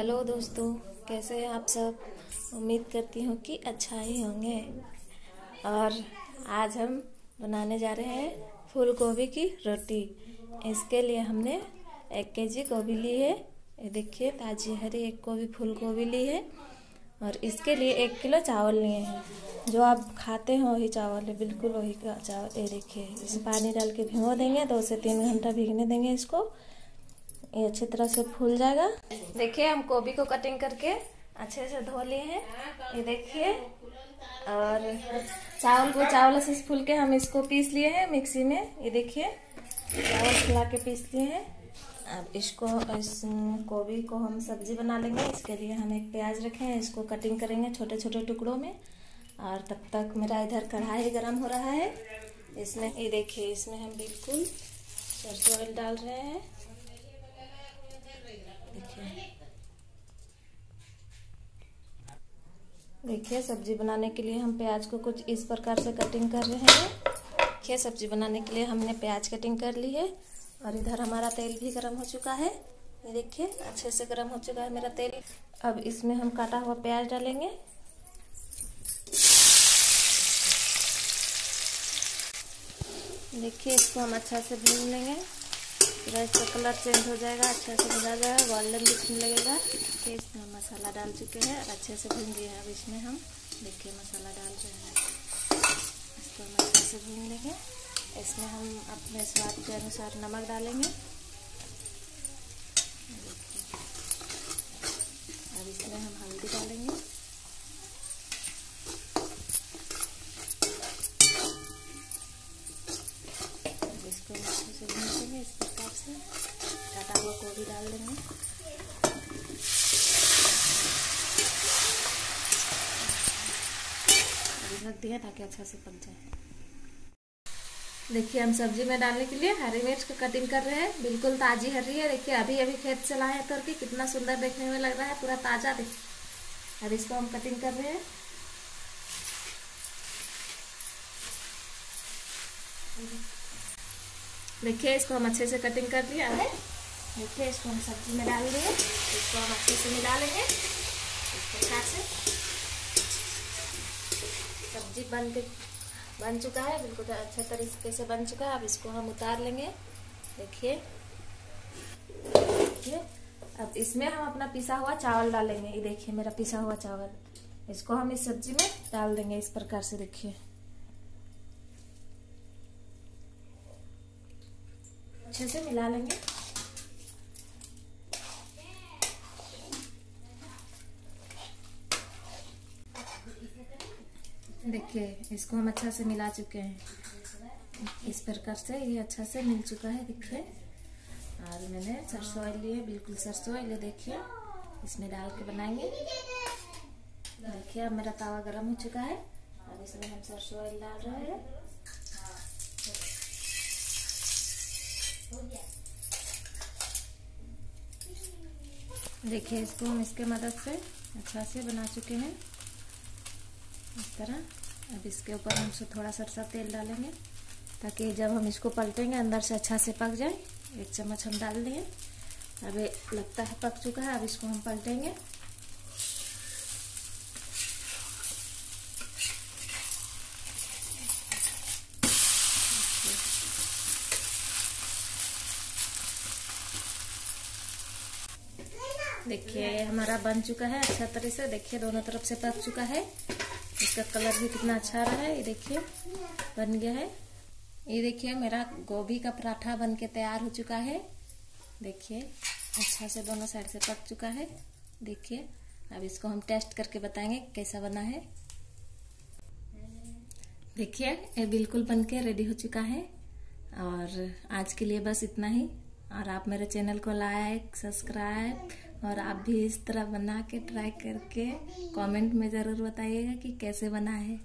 Hello दोस्तों, कैसे हैं आप सब? उम्मीद करती हूँ कि अच्छा ही होंगे। और आज हम बनाने जा रहे हैं फूल गोभी की रोटी। इसके लिए हमने एक के जी गोभी ली है। ये देखिए, ताजी हरी एक गोभी फूल गोभी ली है। और इसके लिए एक किलो चावल लिए हैं। जो आप खाते हैं वही चावल है, बिल्कुल वही चावल। ये देखिए इसमें पानी डाल के भिगो देंगे, दो से तीन घंटा भीगने देंगे इसको। ये अच्छी तरह से फूल जाएगा। देखिए, हम गोभी को कटिंग करके अच्छे से धो लिए हैं। ये देखिए, और चावल को चावल से फूल के हम इसको पीस लिए हैं मिक्सी में। ये देखिए, चावल फुला के पीस लिए हैं। अब इसको, इस गोभी को हम सब्ज़ी बना लेंगे। इसके लिए हम एक प्याज रखे हैं। इसको कटिंग करेंगे छोटे छोटे टुकड़ों में। और तब तक मेरा इधर कढ़ाई गर्म हो रहा है। इसमें, ये देखिए, इसमें हम बिल्कुल सरसों ऑयल डाल रहे हैं देखिए देखिए, सब्ज़ी बनाने के लिए हम प्याज को कुछ इस प्रकार से कटिंग कर रहे हैं। देखिए, सब्ज़ी बनाने के लिए हमने प्याज कटिंग कर ली है और इधर हमारा तेल भी गर्म हो चुका है। ये देखिए, अच्छे से गर्म हो चुका है मेरा तेल। अब इसमें हम काटा हुआ प्याज डालेंगे। देखिए, इसको हम अच्छा से भून लेंगे। पूरा इसका कलर चेंज हो जाएगा अच्छा से भुना जाएगा गोल्डन दिखने लगेगा। फिर इसमें हम मसाला डाल चुके हैं और अच्छे से भून दिए हैं। अब इसमें हम देखिए मसाला डाल रहे हैं। इसको हम अच्छे से भून लेंगे। इसमें हम अपने स्वाद के अनुसार नमक डालेंगे। अब इसमें हम हल्दी डालेंगे इसको अच्छे से भून देंगे इस प्रकार से काटा हुआ गोभी डाल देंगे अभी रख दिया ताकि अच्छा से पक जाए। देखिए, हम सब्ज़ी में डालने के लिए हरी मिर्च को कटिंग कर रहे हैं। बिल्कुल ताजी हरी है। देखिए, अभी अभी खेत से लाए तोड़ के। कितना सुंदर देखने में लग रहा है, पूरा ताज़ा देख। अब इसको हम कटिंग कर रहे हैं। देखिए, इसको हम अच्छे से कटिंग कर लिया है। देखिए, इसको हम सब्ज़ी में डाल देंगे इसको हम अच्छे से मिला लेंगे। इस प्रकार से। सब्ज़ी बन के, बन चुका है, बिल्कुल अच्छे तरीके से बन चुका है। अब इसको हम उतार लेंगे। देखिए। देखिए। अब इसमें हम अपना पिसा हुआ चावल डालेंगे। ये देखिए, मेरा पिसा हुआ चावल। इसको हम इस सब्ज़ी में डाल देंगे, इस प्रकार से देखिए। अच्छे से मिला लेंगे। देखिए इसको हम अच्छा से मिला चुके हैं इस प्रकार से ये अच्छा से मिल चुका है देखिए और मैंने सरसों ऑयल लिए बिल्कुल सरसों ऑयल देखिए इसमें डाल के बनाएँगे देखिए अब मेरा तावा गर्म हो चुका है और इसमें हम सरसों ऑयल डाल रहे हैं देखिए इसको हम इसके मदद से अच्छा से बना चुके हैं इस तरह अब इसके ऊपर हम थोड़ा सरसा तेल डालेंगे, ताकि जब हम इसको पलटेंगे, अंदर से अच्छा से पक जाए। एक चम्मच हम डाल दिए। अब ये लगता है पक चुका है, अब इसको हम पलटेंगे। देखिए, हमारा बन चुका है अच्छा तरह से। देखिए, दोनों तरफ़ से पक चुका है। इसका कलर भी कितना अच्छा रहा है, ये देखिए, बन गया है। ये देखिए, मेरा गोभी का पराठा बन के तैयार हो चुका है। देखिए अच्छा से दोनों साइड से पक चुका है। देखिए, अब इसको हम टेस्ट करके बताएँगे कैसा बना है। देखिए, ये बिल्कुल बन के रेडी हो चुका है। और आज के लिए बस इतना ही। और आप मेरे चैनल को लाइक, सब्सक्राइब और आप भी इस तरह बना के ट्राई करके कमेंट में ज़रूर बताइएगा कि कैसे बना है।